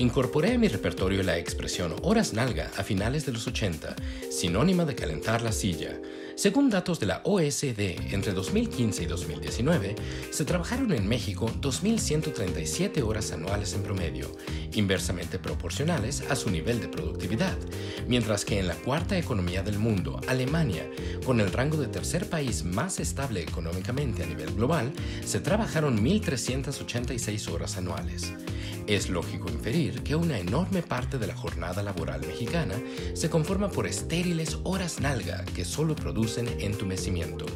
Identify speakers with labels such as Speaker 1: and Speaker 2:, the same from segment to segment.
Speaker 1: Incorporé a mi repertorio la expresión horas nalga a finales de los 80, sinónima de calentar la silla. Según datos de la OSD, entre 2015 y 2019, se trabajaron en México 2.137 horas anuales en promedio, inversamente proporcionales a su nivel de productividad, mientras que en la cuarta economía del mundo, Alemania, con el rango de tercer país más estable económicamente a nivel global, se trabajaron 1.386 horas anuales. Es lógico inferir que una enorme parte de la jornada laboral mexicana se conforma por estériles horas nalga que solo producen entumecimiento.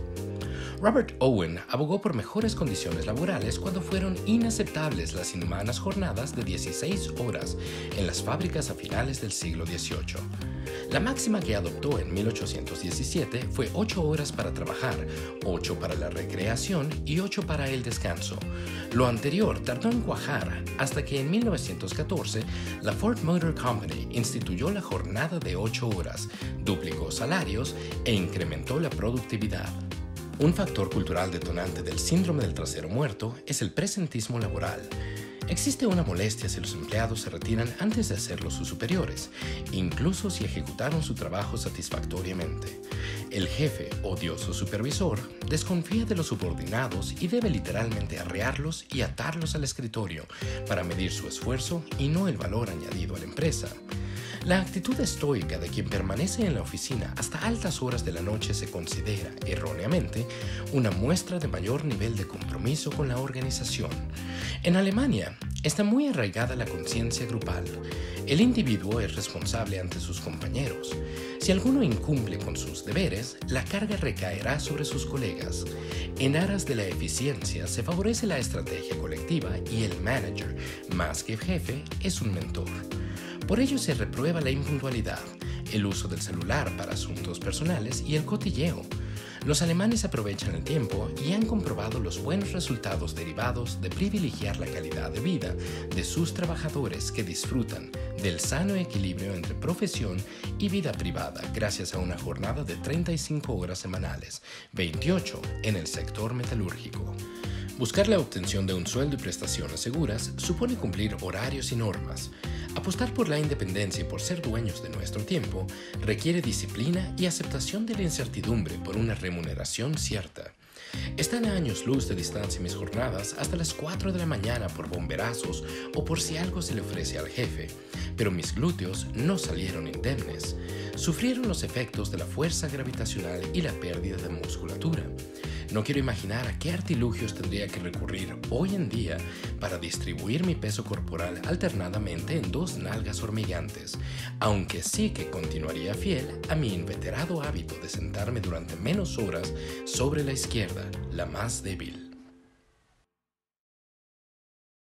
Speaker 1: Robert Owen abogó por mejores condiciones laborales cuando fueron inaceptables las inhumanas jornadas de 16 horas en las fábricas a finales del siglo XVIII. La máxima que adoptó en 1817 fue 8 horas para trabajar, 8 para la recreación y 8 para el descanso. Lo anterior tardó en cuajar hasta que en 1914 la Ford Motor Company instituyó la jornada de 8 horas, duplicó salarios e incrementó la productividad. Un factor cultural detonante del síndrome del trasero muerto es el presentismo laboral. Existe una molestia si los empleados se retiran antes de hacerlo sus superiores, incluso si ejecutaron su trabajo satisfactoriamente. El jefe, odioso supervisor, desconfía de los subordinados y debe literalmente arrearlos y atarlos al escritorio para medir su esfuerzo y no el valor añadido a la empresa. La actitud estoica de quien permanece en la oficina hasta altas horas de la noche se considera, erróneamente, una muestra de mayor nivel de compromiso con la organización. En Alemania, está muy arraigada la conciencia grupal. El individuo es responsable ante sus compañeros. Si alguno incumple con sus deberes, la carga recaerá sobre sus colegas. En aras de la eficiencia se favorece la estrategia colectiva y el manager, más que jefe, es un mentor. Por ello se reprueba la impuntualidad, el uso del celular para asuntos personales y el cotilleo. Los alemanes aprovechan el tiempo y han comprobado los buenos resultados derivados de privilegiar la calidad de vida de sus trabajadores que disfrutan del sano equilibrio entre profesión y vida privada gracias a una jornada de 35 horas semanales, 28 en el sector metalúrgico. Buscar la obtención de un sueldo y prestaciones seguras supone cumplir horarios y normas. Apostar por la independencia y por ser dueños de nuestro tiempo requiere disciplina y aceptación de la incertidumbre por una remuneración cierta. Están a años luz de distancia mis jornadas hasta las 4 de la mañana por bomberazos o por si algo se le ofrece al jefe, pero mis glúteos no salieron indemnes. Sufrieron los efectos de la fuerza gravitacional y la pérdida de musculatura. No quiero imaginar a qué artilugios tendría que recurrir hoy en día para distribuir mi peso corporal alternadamente en dos nalgas hormigantes, aunque sí que continuaría fiel a mi inveterado hábito de sentarme durante menos horas sobre la izquierda, la más débil.